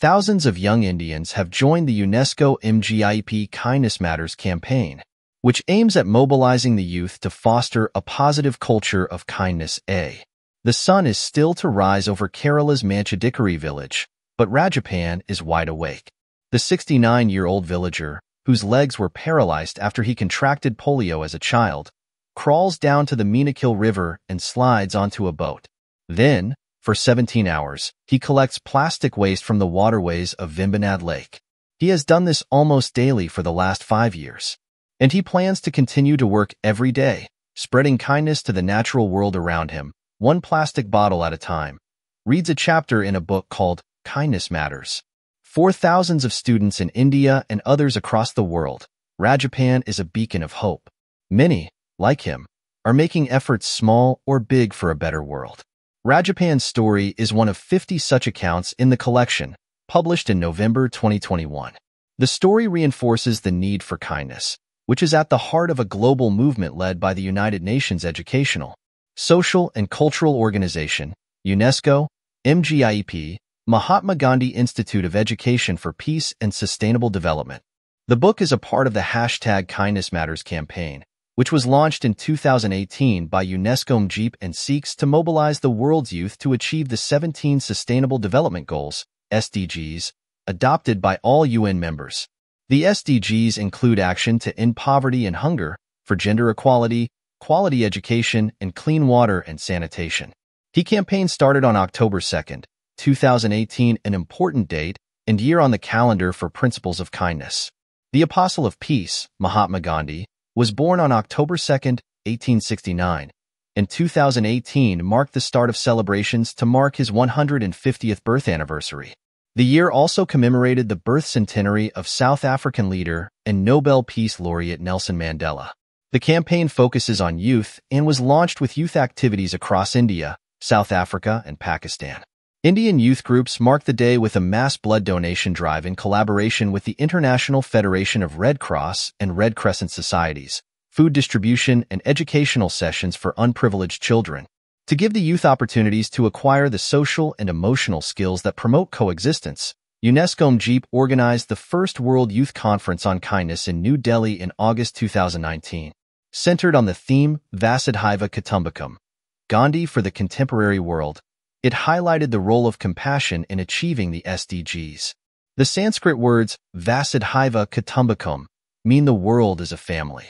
thousands of young Indians have joined the UNESCO MGIEP Kindness Matters campaign, which aims at mobilizing the youth to foster a positive culture of kindness. A. The sun is still to rise over Kerala's Manchadikari village, but Rajapan is wide awake. The 69-year-old villager, whose legs were paralyzed after he contracted polio as a child, crawls down to the Meenachil River and slides onto a boat. Then, for 17 hours, he collects plastic waste from the waterways of Vembanad Lake. He has done this almost daily for the last five years. And he plans to continue to work every day, spreading kindness to the natural world around him, one plastic bottle at a time. Reads a chapter in a book called Kindness Matters. For thousands of students in India and others across the world, Rajapan is a beacon of hope. Many, like him, are making efforts small or big for a better world. Rajapan's story is one of 50 such accounts in the collection, published in November 2021. The story reinforces the need for kindness, which is at the heart of a global movement led by the United Nations Educational, Social and Cultural Organization, UNESCO, MGIEP, Mahatma Gandhi Institute of Education for Peace and Sustainable Development. The book is a part of the hashtag Kindness Matters campaign, which was launched in 2018 by UNESCO MGIEP and seeks to mobilize the world's youth to achieve the 17 Sustainable Development Goals, SDGs, adopted by all UN members. The SDGs include action to end poverty and hunger, for gender equality, quality education, and clean water and sanitation. The campaign started on October 2, 2018 an important date and year on the calendar for principles of kindness. The Apostle of Peace, Mahatma Gandhi, was born on October 2, 1869, and 2018 marked the start of celebrations to mark his 150th birth anniversary. The year also commemorated the birth centenary of South African leader and Nobel Peace Laureate Nelson Mandela. The campaign focuses on youth and was launched with youth activities across India, South Africa, and Pakistan. Indian youth groups mark the day with a mass blood donation drive in collaboration with the International Federation of Red Cross and Red Crescent Societies, food distribution and educational sessions for unprivileged children, to give the youth opportunities to acquire the social and emotional skills that promote coexistence. UNESCO MGIEP organized the first World Youth Conference on Kindness in New Delhi in August 2019, centered on the theme Vasudhaiva Kutumbakam, Gandhi for the Contemporary World, it highlighted the role of compassion in achieving the SDGs. The Sanskrit words Vasudhaiva Kutumbakam mean the world is a family.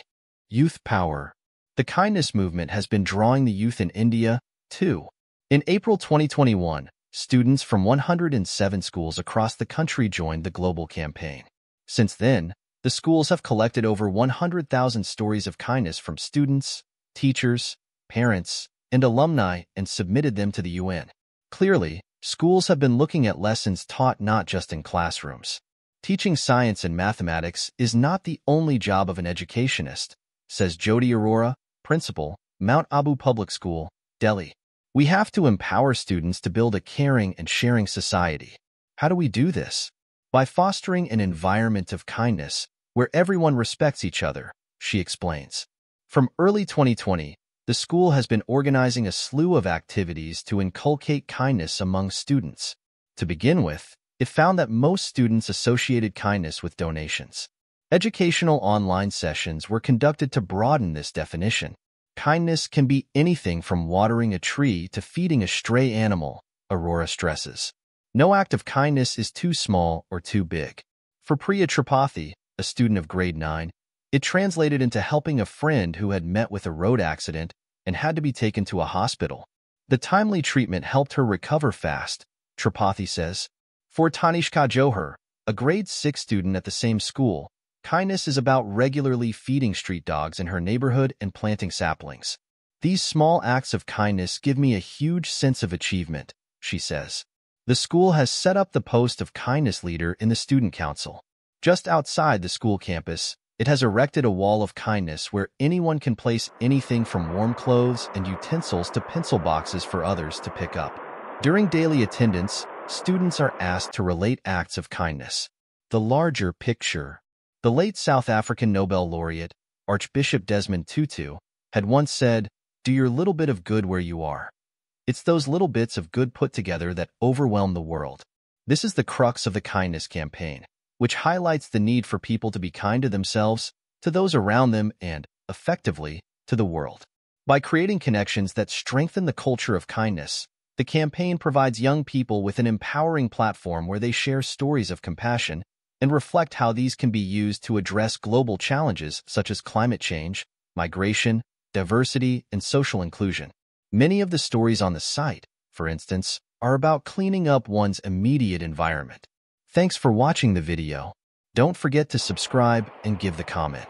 Youth power. The kindness movement has been drawing the youth in India, too. In April 2021, students from 107 schools across the country joined the global campaign. Since then, the schools have collected over 100,000 stories of kindness from students, teachers, parents, and alumni and submitted them to the UN. Clearly, schools have been looking at lessons taught not just in classrooms. Teaching science and mathematics is not the only job of an educationist, says Jyoti Arora, principal, Mount Abu Public School, Delhi. We have to empower students to build a caring and sharing society. How do we do this? By fostering an environment of kindness where everyone respects each other, she explains. From early 2020, the school has been organizing a slew of activities to inculcate kindness among students. To begin with, it found that most students associated kindness with donations. Educational online sessions were conducted to broaden this definition. Kindness can be anything from watering a tree to feeding a stray animal, Arora stresses. No act of kindness is too small or too big. For Priya Tripathi, a student of grade 9, it translated into helping a friend who had met with a road accident and had to be taken to a hospital. The timely treatment helped her recover fast, Tripathi says. For Tanishka Johar, a grade 6 student at the same school, kindness is about regularly feeding street dogs in her neighborhood and planting saplings. These small acts of kindness give me a huge sense of achievement, she says. The school has set up the post of kindness leader in the student council. Just outside the school campus, it has erected a wall of kindness where anyone can place anything from warm clothes and utensils to pencil boxes for others to pick up. During daily attendance, students are asked to relate acts of kindness. The larger picture. The late South African Nobel laureate, Archbishop Desmond Tutu, had once said, do your little bit of good where you are. It's those little bits of good put together that overwhelm the world. This is the crux of the kindness campaign, which highlights the need for people to be kind to themselves, to those around them, and, effectively, to the world. By creating connections that strengthen the culture of kindness, the campaign provides young people with an empowering platform where they share stories of compassion and reflect how these can be used to address global challenges such as climate change, migration, diversity, and social inclusion. Many of the stories on the site, for instance, are about cleaning up one's immediate environment. Thanks for watching the video. Don't forget to subscribe and give the comment.